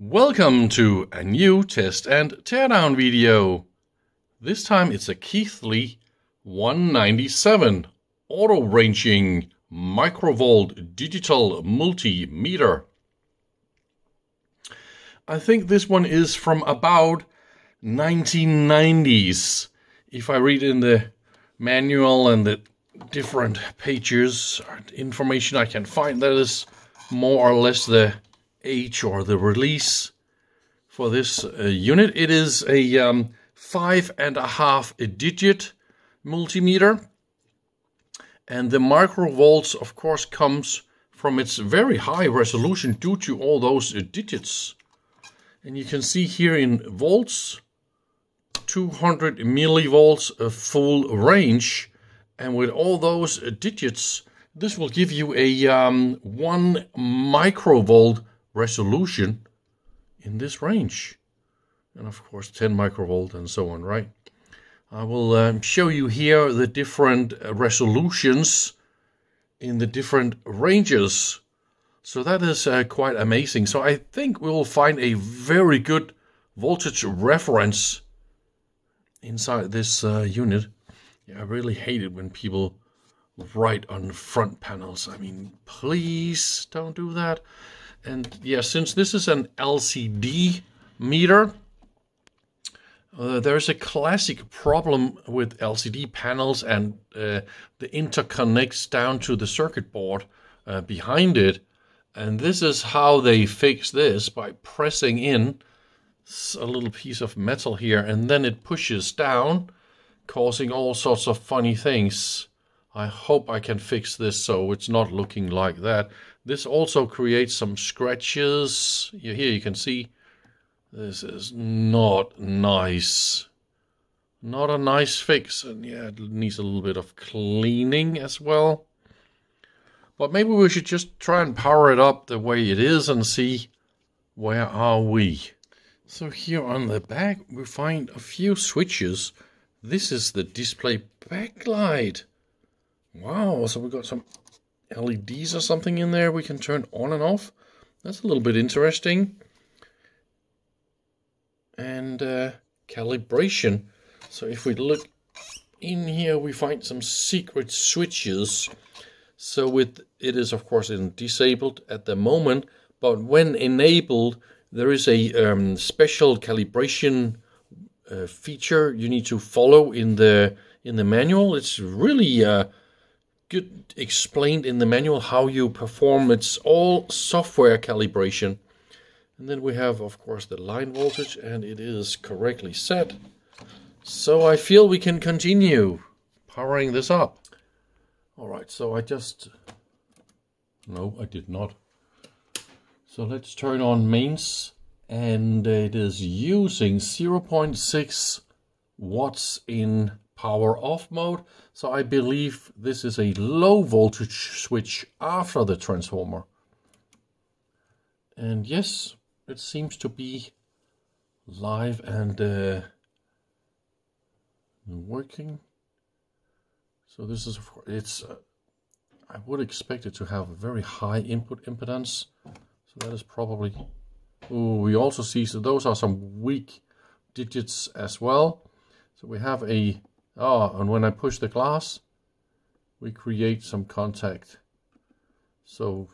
Welcome to a new test and teardown video. This time it's a Keithley 197 auto ranging microvolt digital multimeter. I think this one is from about 1990s. If I read in the manual and the different pages information I can find, that is more or less the age or the release for this uh, unit. It is a um, five and a half digit multimeter. And the microvolts, of course, comes from its very high resolution due to all those uh, digits. And you can see here in volts, 200 millivolts full range. And with all those uh, digits, this will give you a um, 1 microvolt resolution in this range. And of course 10 microvolt and so on, right? I will um, show you here the different uh, resolutions in the different ranges. So that is uh, quite amazing. So I think we will find a very good voltage reference inside this uh, unit. Yeah, I really hate it when people write on front panels. I mean, please don't do that. And yeah, since this is an LCD meter, uh, there's a classic problem with LCD panels and uh, the interconnects down to the circuit board uh, behind it. And this is how they fix this by pressing in a little piece of metal here and then it pushes down, causing all sorts of funny things. I hope I can fix this so it's not looking like that. This also creates some scratches. Here you can see this is not nice. Not a nice fix. And yeah, it needs a little bit of cleaning as well. But maybe we should just try and power it up the way it is and see where are we. So here on the back we find a few switches. This is the display backlight. Wow, so we've got some LEDs or something in there we can turn on and off. That's a little bit interesting. And uh, calibration. So if we look in here, we find some secret switches. So with it is of course in disabled at the moment, but when enabled, there is a um, special calibration uh, feature you need to follow in the in the manual. It's really uh, good explained in the manual how you perform. It's all software calibration. And then we have, of course, the line voltage, and it is correctly set. So I feel we can continue powering this up. All right, so I just... No, I did not. So let's turn on mains, and it is using 0.6 watts in power off mode. So I believe this is a low voltage switch after the transformer. And yes, it seems to be live and uh, working. So this is, it's, uh, I would expect it to have a very high input impedance. So that is probably, oh, we also see, so those are some weak digits as well. So we have a Oh, and when I push the glass, we create some contact. So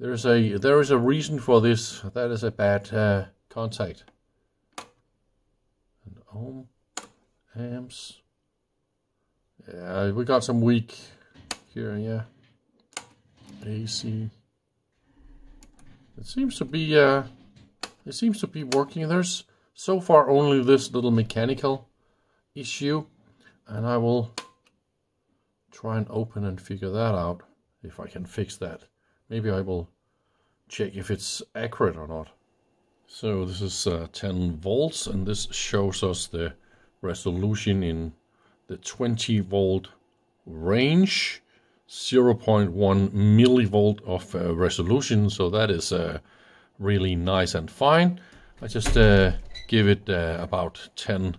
there is a there is a reason for this. That is a bad uh, contact. And ohm amps. Yeah, we got some weak here. Yeah, AC. It seems to be uh, it seems to be working. There's so far only this little mechanical issue and I will try and open and figure that out if I can fix that. Maybe I will check if it's accurate or not. So this is uh, 10 volts and this shows us the resolution in the 20 volt range 0.1 millivolt of uh, resolution so that is uh, really nice and fine I just uh, give it uh, about 10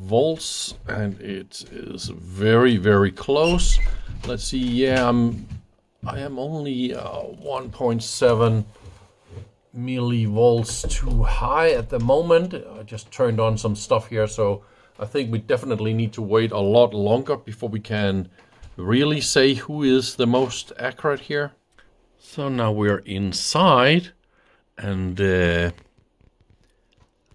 volts and it is very very close let's see yeah I'm I am only uh, 1.7 millivolts too high at the moment. I just turned on some stuff here, so I think we definitely need to wait a lot longer before we can really say who is the most accurate here. So now we're inside, and uh,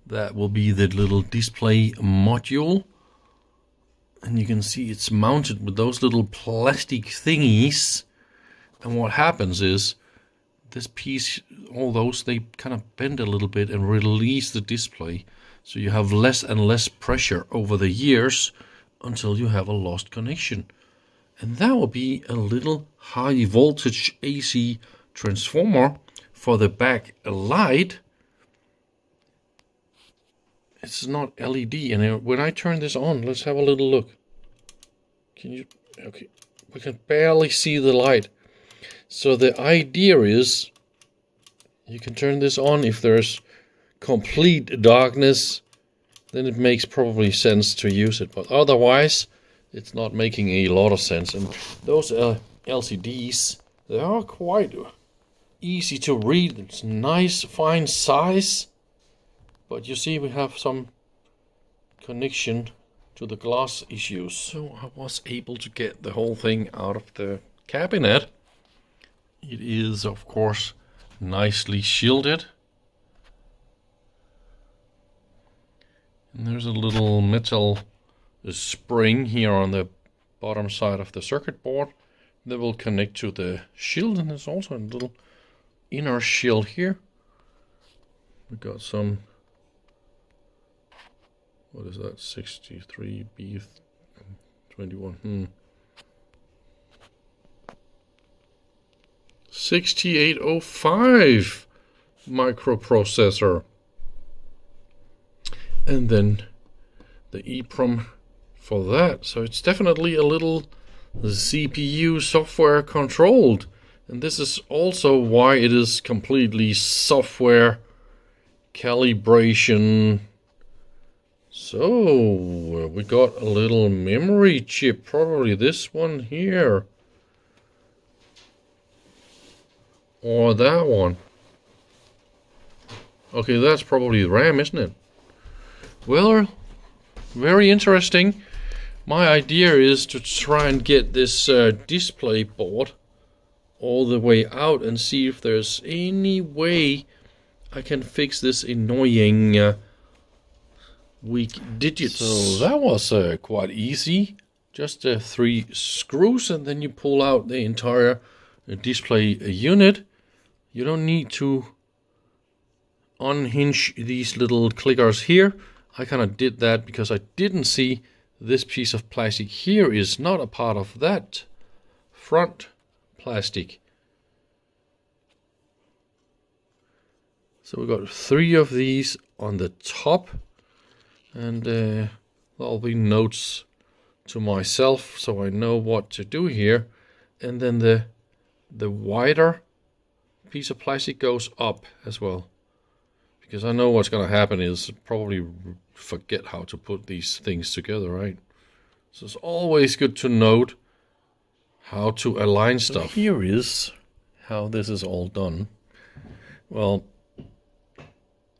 that will be the little display module. And you can see it's mounted with those little plastic thingies. And what happens is this piece, all those, they kind of bend a little bit and release the display. So you have less and less pressure over the years until you have a lost connection. And that will be a little high voltage AC transformer for the back light. It's not LED. And when I turn this on, let's have a little look. Can you, okay, we can barely see the light. So the idea is you can turn this on if there's complete darkness then it makes probably sense to use it but otherwise it's not making a lot of sense and those uh, LCDs they are quite easy to read it's nice fine size but you see we have some connection to the glass issues so I was able to get the whole thing out of the cabinet it is, of course, nicely shielded. And there's a little metal spring here on the bottom side of the circuit board that will connect to the shield and there's also a little inner shield here. We got some what is that 63B21 hmm 6805 microprocessor. And then the EEPROM for that. So it's definitely a little CPU software controlled. And this is also why it is completely software calibration. So we got a little memory chip, probably this one here. Or that one. Okay, that's probably RAM, isn't it? Well, very interesting. My idea is to try and get this uh, display board all the way out and see if there's any way I can fix this annoying uh, weak digits. So that was uh, quite easy. Just uh, three screws and then you pull out the entire uh, display unit you don't need to unhinge these little clickers here. I kind of did that because I didn't see this piece of plastic here is not a part of that front plastic. So we've got three of these on the top and uh, there'll be notes to myself so I know what to do here. And then the the wider piece of plastic goes up as well. Because I know what's going to happen is probably forget how to put these things together, right? So it's always good to note how to align stuff. So here is how this is all done. Well,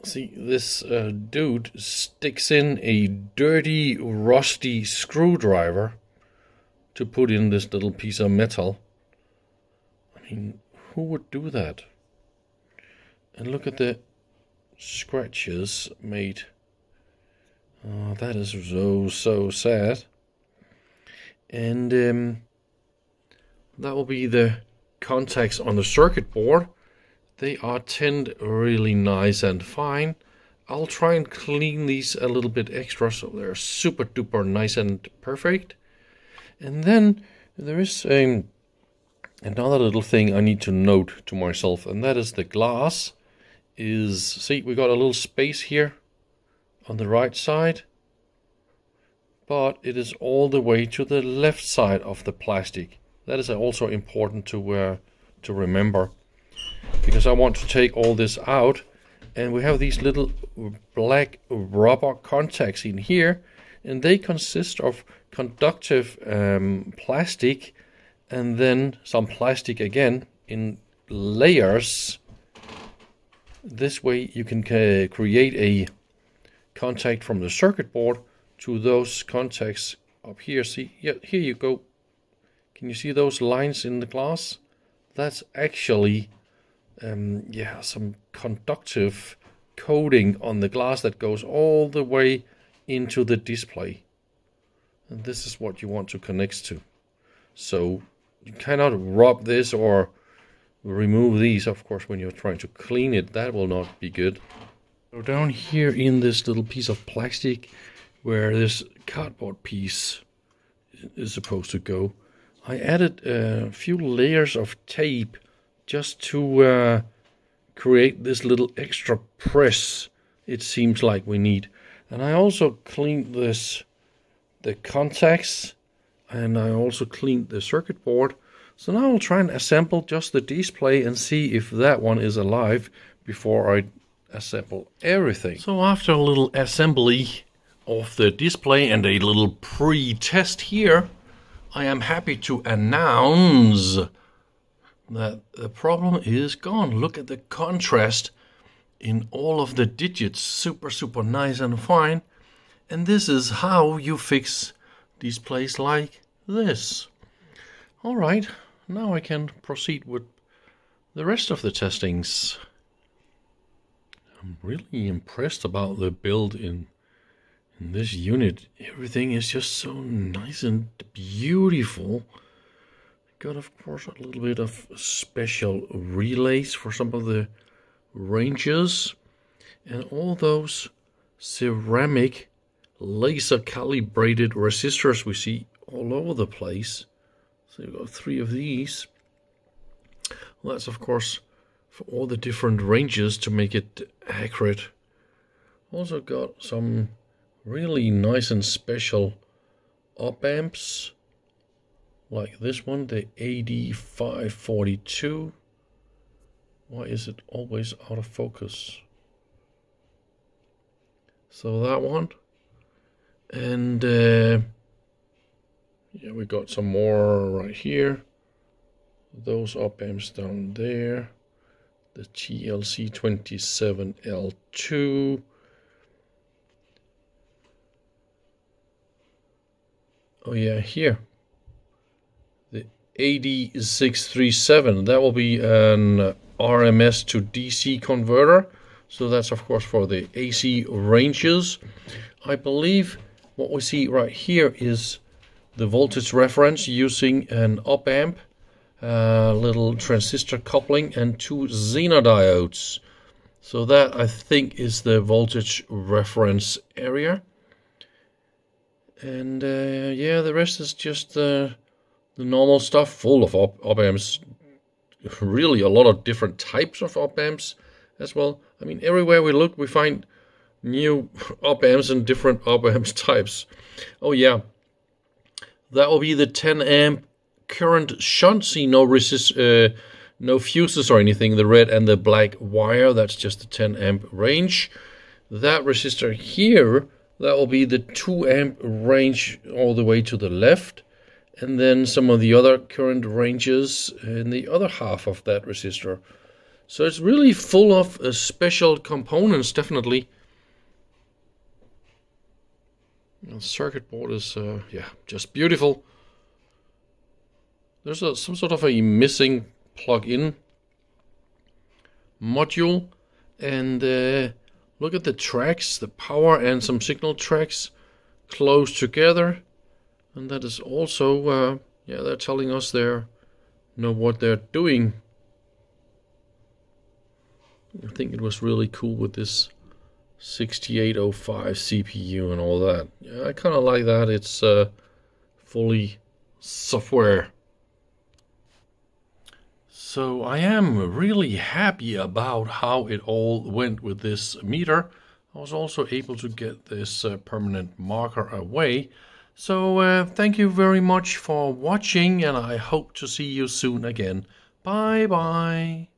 see, this uh, dude sticks in a dirty, rusty screwdriver to put in this little piece of metal. I mean, who would do that? And look at the scratches made. Oh, that is so, so sad. And um, that will be the contacts on the circuit board. They are tinned really nice and fine. I'll try and clean these a little bit extra so they're super duper nice and perfect. And then there is a um, Another little thing I need to note to myself, and that is the glass is, see, we got a little space here on the right side, but it is all the way to the left side of the plastic. That is also important to, uh, to remember, because I want to take all this out, and we have these little black rubber contacts in here, and they consist of conductive um, plastic and then some plastic again in layers This way you can uh, create a contact from the circuit board to those contacts up here. See, yeah, here you go. Can you see those lines in the glass? That's actually, um, yeah, some conductive coating on the glass that goes all the way into the display. And this is what you want to connect to. So you cannot rub this or remove these, of course, when you're trying to clean it. That will not be good. So down here in this little piece of plastic where this cardboard piece is supposed to go, I added a few layers of tape just to uh, create this little extra press it seems like we need. And I also cleaned this, the contacts, and I also cleaned the circuit board. So now I'll try and assemble just the display and see if that one is alive before I assemble everything. So after a little assembly of the display and a little pre-test here, I am happy to announce that the problem is gone. Look at the contrast in all of the digits. Super, super nice and fine. And this is how you fix displays like this. All right, now I can proceed with the rest of the testings. I'm really impressed about the build in in this unit, everything is just so nice and beautiful. Got, of course, a little bit of special relays for some of the ranges. And all those ceramic laser calibrated resistors we see all over the place. So you've got three of these. Well, that's, of course, for all the different ranges to make it accurate. Also got some really nice and special op amps like this one the AD542 why is it always out of focus? So that one. And uh, yeah we got some more right here. Those op amps down there. The TLC27L2 Oh yeah, here. The AD637, that will be an RMS to DC converter. So that's of course for the AC ranges. I believe what we see right here is the voltage reference using an op amp, a little transistor coupling and two Zener diodes. So that I think is the voltage reference area. And uh, yeah, the rest is just uh, the normal stuff, full of op, op amps. Really, a lot of different types of op amps as well. I mean, everywhere we look, we find new op amps and different op amps types. Oh yeah, that will be the 10 amp current shunt. See, no resist, uh, no fuses or anything. The red and the black wire. That's just the 10 amp range. That resistor here that will be the 2 amp range all the way to the left and then some of the other current ranges in the other half of that resistor. So it's really full of uh, special components, definitely. The circuit board is, uh, yeah, just beautiful. There's a, some sort of a missing plug-in module, and uh, Look at the tracks, the power and some signal tracks close together. And that is also, uh, yeah, they're telling us they're know what they're doing. I think it was really cool with this 6805 CPU and all that. Yeah, I kind of like that. It's uh, fully software so I am really happy about how it all went with this meter. I was also able to get this uh, permanent marker away. So uh, thank you very much for watching and I hope to see you soon again. Bye bye.